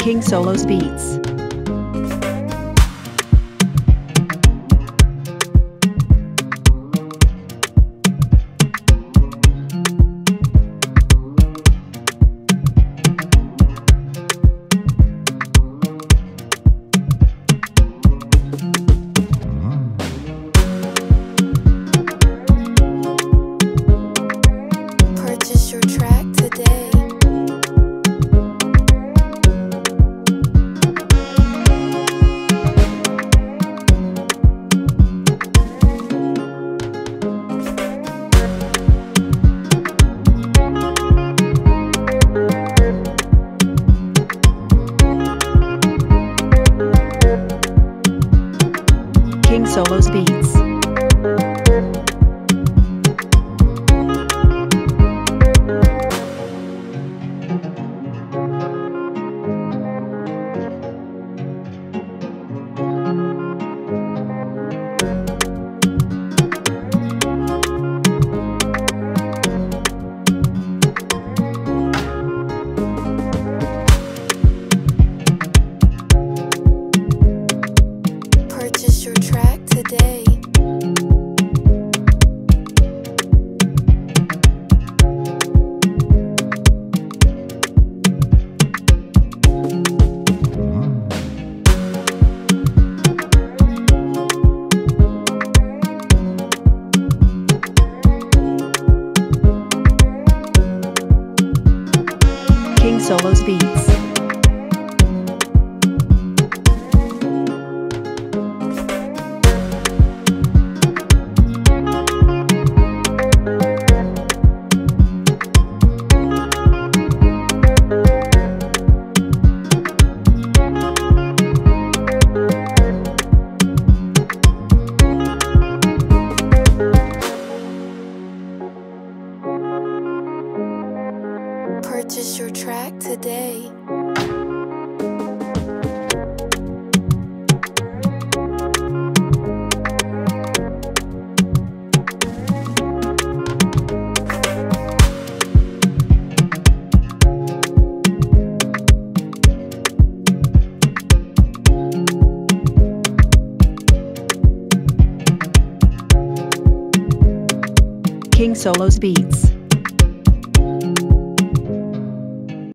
King Solos Beats. Solos Beats. Today. King Solos Beats. Purchase your track today. King Solos Beats.